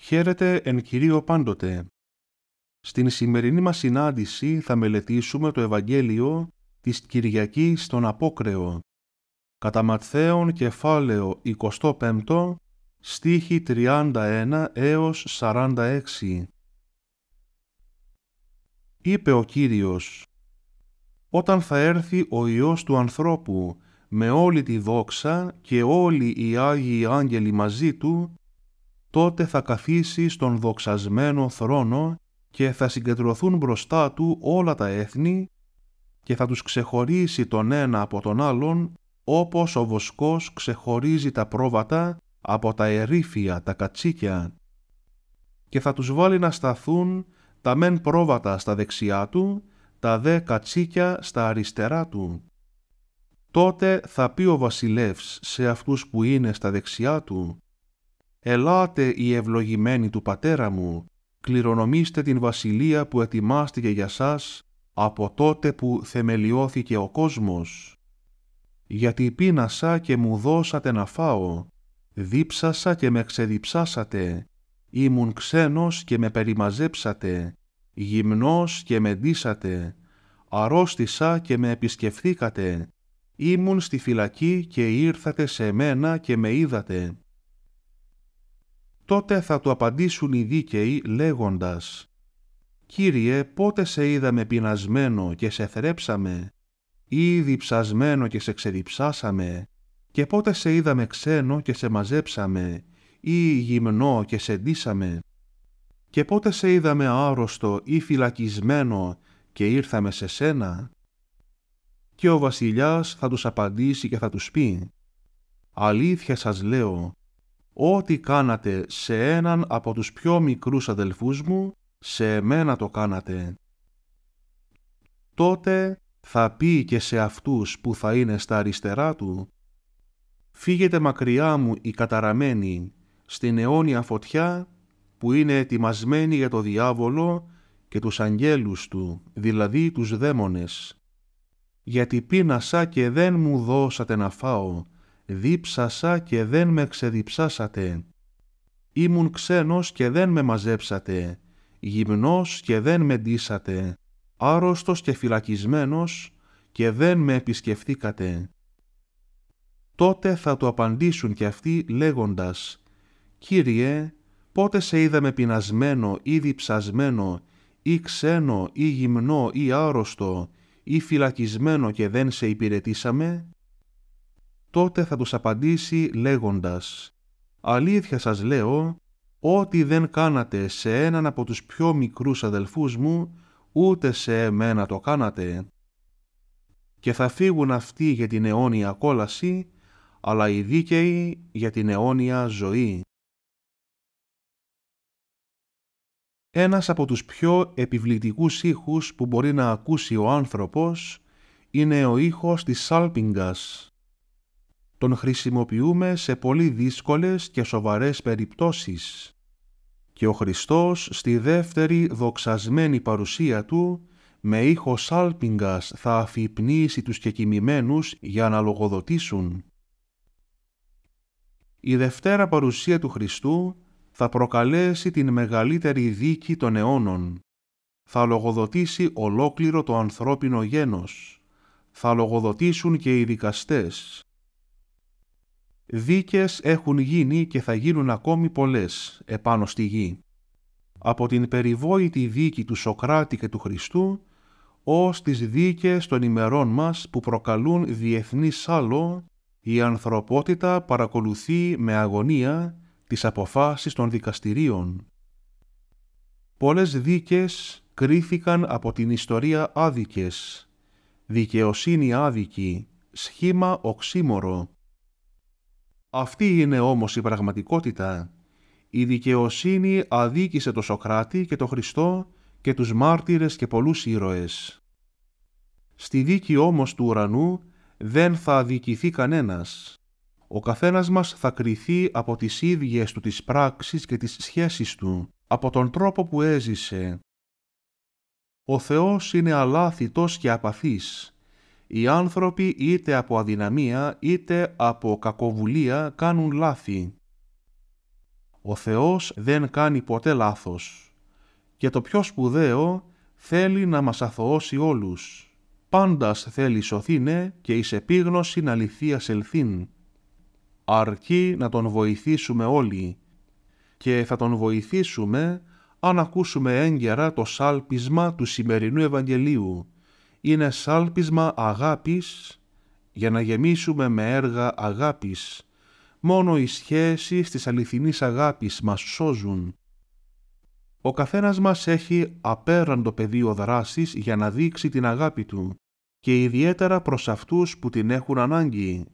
Χαίρετε εν Κυρίω πάντοτε. Στην σημερινή μας συνάντηση θα μελετήσουμε το Ευαγγέλιο της Κυριακής στον Απόκρεο, κατά Ματθαίον κεφάλαιο 25, στίχη 31 έως 46. Είπε ο Κύριος, «Όταν θα έρθει ο Υιός του ανθρώπου με όλη τη δόξα και όλοι οι Άγιοι Άγγελοι μαζί του, τότε θα καθίσει στον δοξασμένο θρόνο και θα συγκεντρωθούν μπροστά του όλα τα έθνη και θα τους ξεχωρίσει τον ένα από τον άλλον όπως ο βοσκός ξεχωρίζει τα πρόβατα από τα ερήφια, τα κατσίκια και θα τους βάλει να σταθούν τα μεν πρόβατα στα δεξιά του, τα δε κατσίκια στα αριστερά του. Τότε θα πει ο βασιλεύς σε αυτούς που είναι στα δεξιά του «Ελάτε οι ευλογημένοι του πατέρα μου, κληρονομήστε την βασιλεία που ετοιμάστηκε για σας από τότε που θεμελιώθηκε ο κόσμος. Γιατί πείνασα και μου δώσατε να φάω, δίψασα και με ξεδιψάσατε, ήμουν ξένος και με περιμαζέψατε, γυμνός και με ντύσατε, αρρώστησα και με επισκεφθήκατε, ήμουν στη φυλακή και ήρθατε σε μένα και με είδατε τότε θα του απαντήσουν οι δίκαιοι λέγοντας «Κύριε, πότε σε είδαμε πεινασμένο και σε θρέψαμε ή διψασμένο και σε ξεδιψάσαμε και πότε σε είδαμε ξένο και σε μαζέψαμε ή γυμνό και σε ντύσαμε και πότε σε είδαμε άρρωστο ή φυλακισμένο και ήρθαμε σε σένα» και ο βασιλιάς θα τους απαντήσει και θα τους πει «Αλήθεια σας λέω, Ό,τι κάνατε σε έναν από τους πιο μικρούς αδελφούς μου, σε εμένα το κάνατε. Τότε θα πει και σε αυτούς που θα είναι στα αριστερά του «Φύγετε μακριά μου οι καταραμένοι στην αιώνια φωτιά που είναι ετοιμασμένη για το διάβολο και τους αγγέλους του, δηλαδή τους δαίμονες. Γιατί πείνασα και δεν μου δώσατε να φάω δίψασα και δεν με ξεδιψάσατε. Ήμουν ξένος και δεν με μαζέψατε, γυμνός και δεν με ντύσατε, άρρωστος και φυλακισμένος και δεν με επισκεφθήκατε. Τότε θα του απαντήσουν και αυτοί λέγοντας «Κύριε, πότε σε είδαμε πεινασμένο ή διψασμένο ή ξένο ή γυμνό ή άρρωστο ή φυλακισμένο και δεν σε υπηρετήσαμε» τότε θα τους απαντήσει λέγοντας «Αλήθεια σας λέω, ό,τι δεν κάνατε σε έναν από τους πιο μικρούς αδελφούς μου, ούτε σε εμένα το κάνατε». Και θα φύγουν αυτοί για την αιώνια κόλαση, αλλά οι δίκαιοι για την αιώνια ζωή. Ένας από τους πιο επιβλητικούς ήχους που μπορεί να ακούσει ο άνθρωπος είναι ο ήχος της σάλπιγγας τον χρησιμοποιούμε σε πολύ δύσκολες και σοβαρές περιπτώσεις. Και ο Χριστός στη δεύτερη δοξασμένη παρουσία Του με ήχο σάλπιγγας θα αφυπνήσει τους κεκοιμημένους για να λογοδοτήσουν. Η δευτέρα παρουσία του Χριστού θα προκαλέσει την μεγαλύτερη δίκη των αιώνων. Θα λογοδοτήσει ολόκληρο το ανθρώπινο γένος. Θα λογοδοτήσουν και οι δικαστές δίκες έχουν γίνει και θα γίνουν ακόμη πολλές επάνω στη γη. Από την περιβόητη δίκη του Σοκράτη και του Χριστού, ως τις δίκες των ημερών μας που προκαλούν διεθνή σάλο, η ανθρωπότητα παρακολουθεί με αγωνία τις αποφάσεις των δικαστηρίων. Πολλές δίκες κρίθηκαν από την ιστορία άδικες, δικαιοσύνη άδικη, σχήμα οξύμορο, αυτή είναι όμως η πραγματικότητα. Η δικαιοσύνη αδίκησε το Σοκράτη και το Χριστό και τους μάρτυρες και πολλούς ήρωες. Στη δίκη όμως του ουρανού δεν θα αδικηθεί κανένας. Ο καθένας μας θα κριθεί από τις ίδιες του τις πράξεις και τις σχέσεις του, από τον τρόπο που έζησε. Ο Θεός είναι αλάθητος και απαθής οι άνθρωποι είτε από αδυναμία είτε από κακοβουλία κάνουν λάθη. Ο Θεός δεν κάνει ποτέ λάθος. Και το πιο σπουδαίο, θέλει να μας αθωώσει όλους. Πάντας θέλει σωθήνε και εις επίγνωση αληθείας ελθύν. Αρκεί να τον βοηθήσουμε όλοι. Και θα τον βοηθήσουμε αν ακούσουμε έγκαιρα το σάλπισμα του σημερινού Ευαγγελίου. Είναι σάλπισμα αγάπης για να γεμίσουμε με έργα αγάπης. Μόνο οι σχέσεις της αληθινής αγάπης μας σώζουν. Ο καθένας μας έχει απέραντο πεδίο δράσης για να δείξει την αγάπη του και ιδιαίτερα προς αυτούς που την έχουν ανάγκη.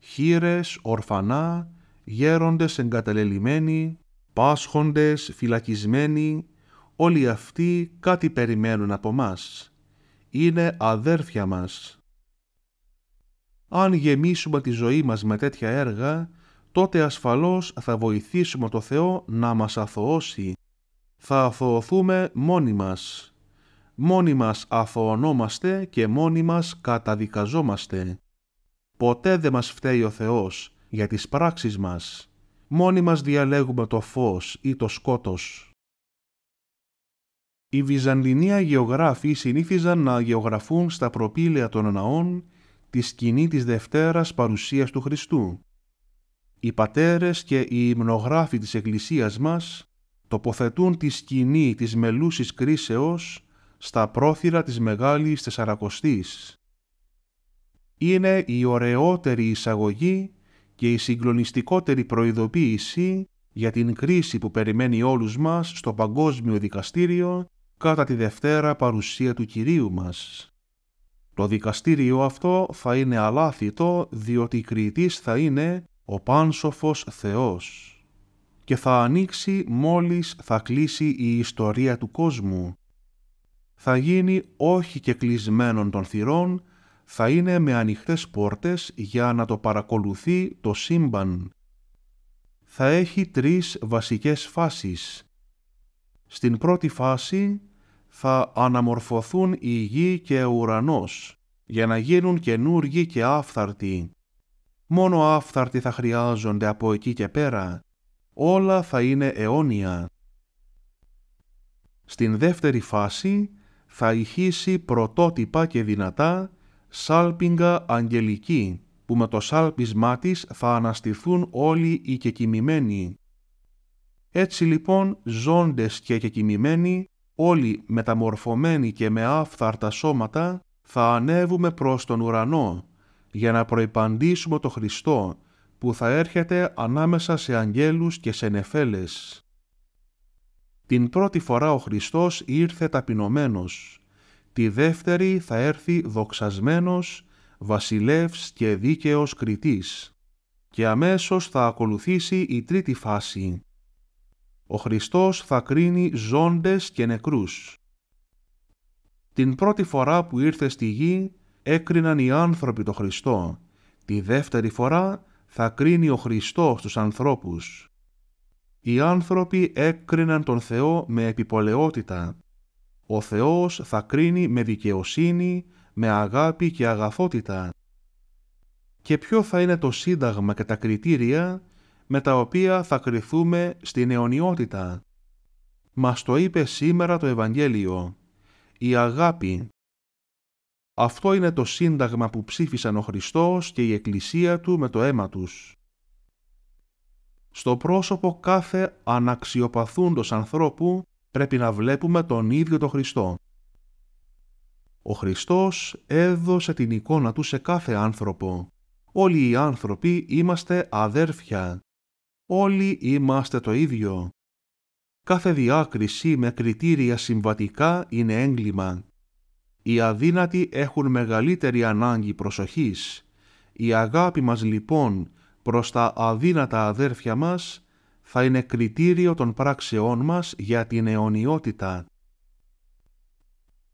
Χείρες, ορφανά, γέροντες εγκαταλελειμμένοι, πάσχοντες, φυλακισμένοι, όλοι αυτοί κάτι περιμένουν από μας. Είναι αδέρφια μας. Αν γεμίσουμε τη ζωή μας με τέτοια έργα, τότε ασφαλώς θα βοηθήσουμε το Θεό να μας αθωώσει. Θα αθωωθούμε μόνοι μας. Μόνοι μας αθωωνόμαστε και μόνοι μας καταδικαζόμαστε. Ποτέ δεν μας φταίει ο Θεός για τις πράξεις μας. Μόνοι μας διαλέγουμε το φως ή το σκότος. Οι Βυζαντινοί αγιογράφοι συνήθιζαν να αγιογραφούν στα προπήλαια των ναών τη σκηνή της Δευτέρας παρουσίας του Χριστού. Οι πατέρες και οι υμνογράφοι της Εκκλησίας μας τοποθετούν τη σκηνή της μελούσης κρίσεως στα πρόθυρα της Μεγάλης Τεσσαρακοστής. Είναι η ωραιότερη εισαγωγή και η συγκλονιστικότερη προειδοποίηση για την κρίση που περιμένει όλους μας στο παγκόσμιο δικαστήριο κατά τη Δευτέρα παρουσία του Κυρίου μας. Το δικαστήριο αυτό θα είναι αλάθητο διότι κριτής θα είναι ο πάνσοφος Θεός και θα ανοίξει μόλις θα κλείσει η ιστορία του κόσμου. Θα γίνει όχι και κλεισμένων των θυρών, θα είναι με ανοιχτές πόρτες για να το παρακολουθεί το σύμπαν. Θα έχει τρεις βασικές φάσεις. Στην πρώτη φάση θα αναμορφωθούν η γη και ο ουρανός για να γίνουν καινούργοι και άφθαρτοι. Μόνο άφθαρτοι θα χρειάζονται από εκεί και πέρα. Όλα θα είναι αιώνια. Στην δεύτερη φάση θα ηχήσει πρωτότυπα και δυνατά σάλπιγγα αγγελική, που με το σάλπισμά της θα αναστηθούν όλοι οι κεκοιμημένοι. Έτσι λοιπόν ζώντες και κεκοιμημένοι, όλοι μεταμορφωμένοι και με άφθαρτα σώματα, θα ανέβουμε προς τον ουρανό, για να προϋπαντήσουμε το Χριστό, που θα έρχεται ανάμεσα σε αγγέλους και σε νεφέλες. Την πρώτη φορά ο Χριστός ήρθε ταπεινωμένος, τη δεύτερη θα έρθει δοξασμένος, βασιλεύς και δίκαιος κριτής και αμέσως θα ακολουθήσει η τρίτη φάση. Ο Χριστός θα κρίνει ζώντες και νεκρούς. Την πρώτη φορά που ήρθε στη γη έκριναν οι άνθρωποι το Χριστό. Τη δεύτερη φορά θα κρίνει ο Χριστός τους ανθρώπους. Οι άνθρωποι έκριναν τον Θεό με επιπολαιότητα ο Θεός θα κρίνει με δικαιοσύνη, με αγάπη και αγαθότητα. Και ποιο θα είναι το σύνταγμα και τα κριτήρια με τα οποία θα κριθούμε στην αιωνιότητα. Μας το είπε σήμερα το Ευαγγέλιο. Η αγάπη. Αυτό είναι το σύνταγμα που ψήφισαν ο Χριστός και η Εκκλησία Του με το αίμα τους. Στο πρόσωπο κάθε αναξιοπαθούντος ανθρώπου πρέπει να βλέπουμε τον ίδιο τον Χριστό. Ο Χριστός έδωσε την εικόνα του σε κάθε άνθρωπο. Όλοι οι άνθρωποι είμαστε αδέρφια. Όλοι είμαστε το ίδιο. Κάθε διάκριση με κριτήρια συμβατικά είναι έγκλημα. Οι αδύνατοι έχουν μεγαλύτερη ανάγκη προσοχής. Η αγάπη μας λοιπόν προς τα αδύνατα αδέρφια μας θα είναι κριτήριο των πράξεών μας για την αιωνιότητα.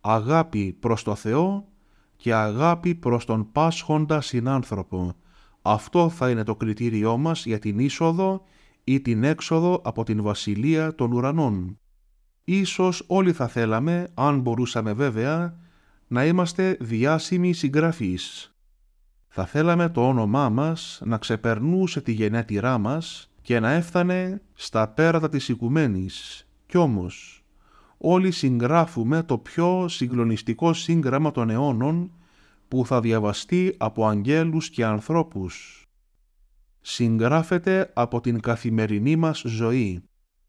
Αγάπη προς το Θεό και αγάπη προς τον πάσχοντα συνάνθρωπο. Αυτό θα είναι το κριτήριό μας για την είσοδο ή την έξοδο από την Βασιλεία των Ουρανών. Ίσως όλοι θα θέλαμε, αν μπορούσαμε βέβαια, να είμαστε διάσημοι συγγραφείς. Θα θέλαμε το όνομά μας να ξεπερνούσε τη γενέτειρά μας και να έφτανε στα πέρατα της οικουμένης. Κι όμως, όλοι συγγράφουμε το πιο συγκλονιστικό σύγγραμμα των αιώνων που θα διαβαστεί από αγγέλους και ανθρώπους. Συγγράφεται από την καθημερινή μας ζωή.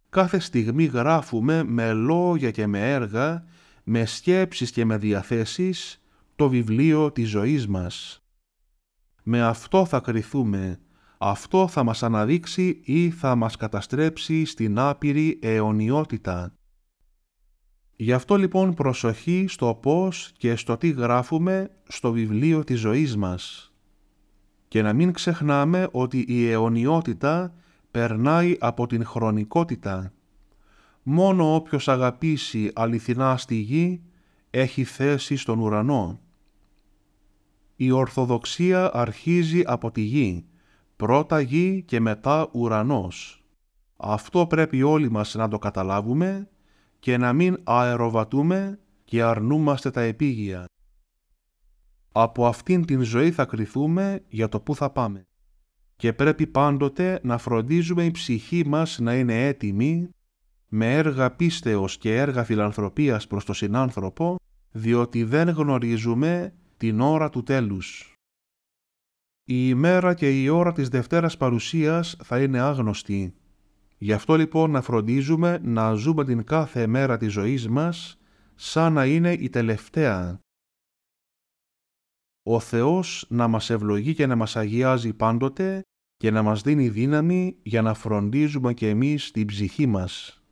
Κάθε στιγμή γράφουμε με λόγια και με έργα, με σκέψεις και με διαθέσεις, το βιβλίο της ζωής μας. Με αυτό θα κριθούμε, αυτό θα μας αναδείξει ή θα μας καταστρέψει στην άπειρη αιωνιότητα. Γι' αυτό λοιπόν προσοχή στο πώς και στο τι γράφουμε στο βιβλίο της ζωής μας. Και να μην ξεχνάμε ότι η αιωνιότητα περνάει από την χρονικότητα. Μόνο όποιος αγαπήσει αληθινά στη γη έχει θέση στον ουρανό. Η Ορθοδοξία αρχίζει από τη γη, πρώτα γη και μετά ουρανός. Αυτό πρέπει όλοι μας να το καταλάβουμε και να μην αεροβατούμε και αρνούμαστε τα επίγεια. Από αυτήν την ζωή θα κριθούμε για το που θα πάμε. Και πρέπει πάντοτε να φροντίζουμε η ψυχή μας να είναι έτοιμη με έργα πίστεως και έργα φιλανθρωπίας προς τον συνάνθρωπο, διότι δεν γνωρίζουμε την ώρα του τέλους. Η ημέρα και η ώρα της Δευτέρας Παρουσίας θα είναι άγνωστη. Γι' αυτό λοιπόν να φροντίζουμε να ζούμε την κάθε μέρα της ζωής μας σαν να είναι η τελευταία. Ο Θεός να μας ευλογεί και να μας αγιάζει πάντοτε και να μας δίνει δύναμη για να φροντίζουμε και εμείς την ψυχή μας.